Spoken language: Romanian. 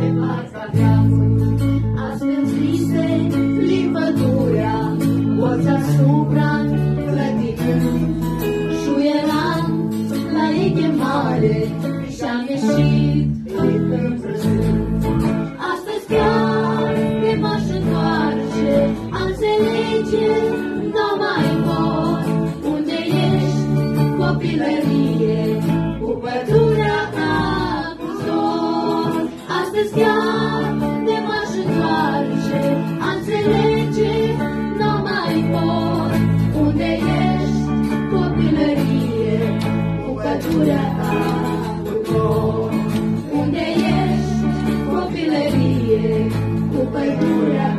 pe marca deamului, ascunzise limbătura, morți asupra clătinând. Și eram la ei chemare și-am ieșit legătura ta cu tot. Unde ești, copilărie, cu pădurea